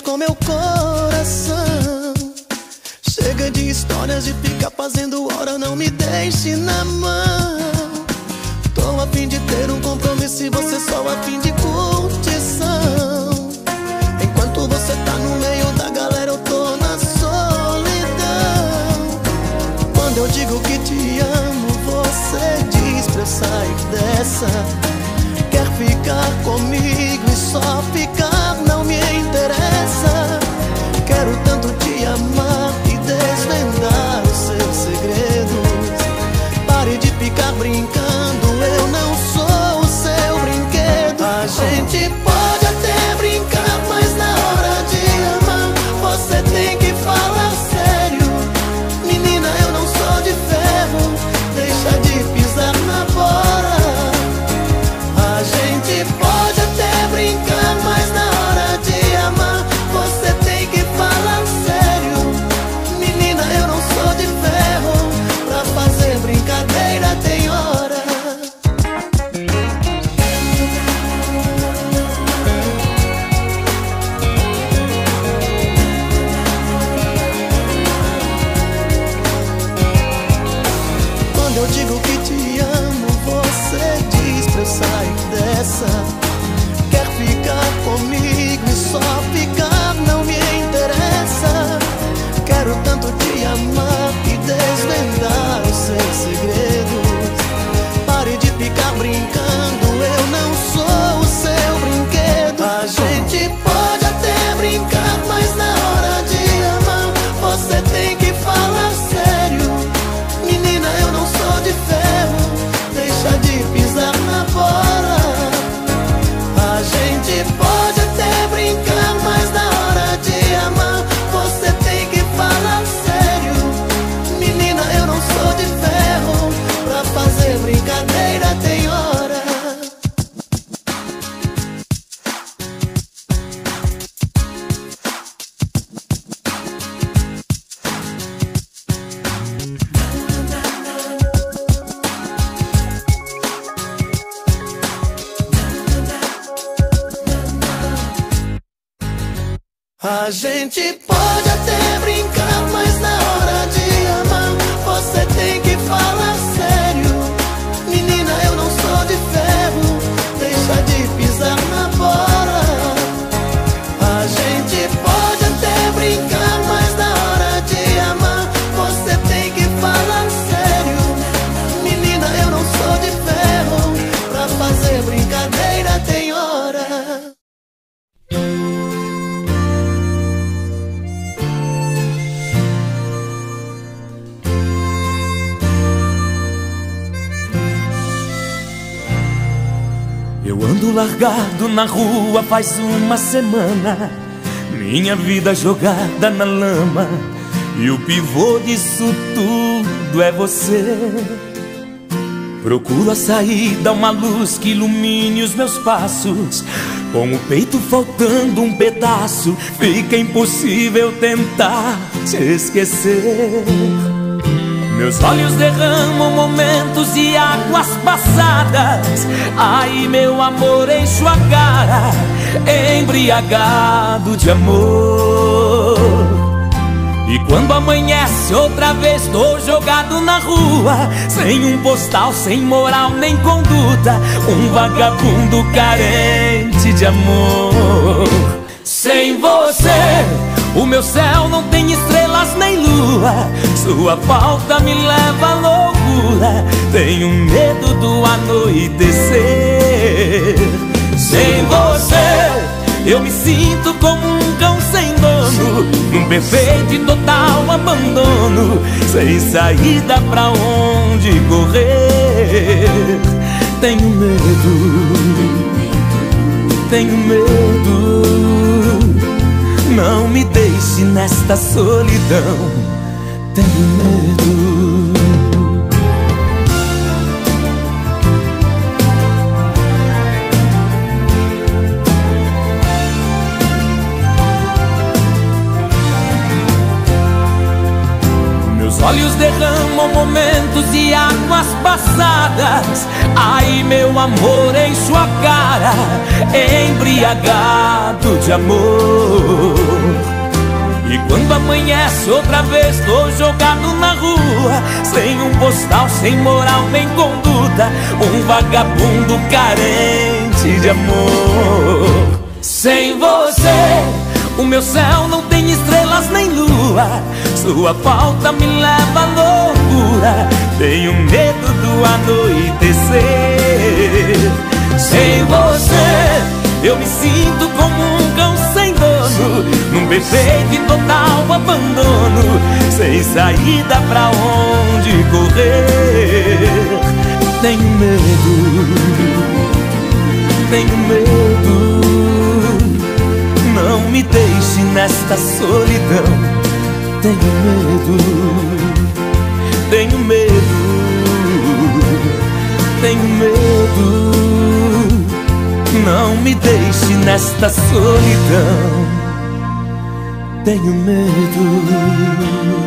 com meu coração. Chega de histórias de ficar fazendo hora, não me deixe na mão. Tô a fim de ter um compromisso e você só a fim de curtição. Enquanto você tá no meio da galera, eu tô na solidão. Quando eu digo que te amo, você diz pra eu sair dessa. Quer ficar comigo e só ficar de A gente pode até brincar, mas na hora de amar, você tem que falar sério. Menina, eu não sou de ferro, deixa de pisar na bola. A gente pode até brincar, mas na hora de amar, você tem que falar sério. Menina, eu não sou de ferro, pra fazer brincadeira tem Eu ando largado na rua faz uma semana. Minha vida jogada na lama. E o pivô disso tudo é você. Procuro a saída, uma luz que ilumine os meus passos. Com o peito faltando um pedaço, fica impossível tentar te esquecer. Meus olhos derramam momentos e águas passadas. Aí, meu amor, encho a cara, embriagado de amor. E quando amanhece outra vez, tô jogado na rua, sem um postal, sem moral nem conduta, um vagabundo carente de amor. Sem você, o meu céu não tem estrelas nem lua. Sua falta me leva à loucura. Tenho medo do anoitecer. Sem você, eu me sinto como um cão sem dono. Num perfeito e total abandono. Sem saída pra onde correr. Tenho medo. Tenho medo. Deixe nesta solidão. Tenho medo. Meus olhos derramam momentos e águas passadas. Aí, meu amor, em sua cara, embriagado de amor. Amanhece outra vez tô jogado na rua Sem um postal, sem moral nem conduta Um vagabundo carente de amor. Sem você, o meu céu não tem estrelas nem lua Sua falta me leva à loucura Tenho medo do anoitecer perfeito e total abandono Sem saída pra onde correr. Tenho medo, tenho medo. Não me deixe nesta solidão. Tenho medo, tenho medo. Tenho medo. Não me deixe nesta solidão tenho medo.